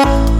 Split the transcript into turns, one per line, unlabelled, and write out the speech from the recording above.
Yeah.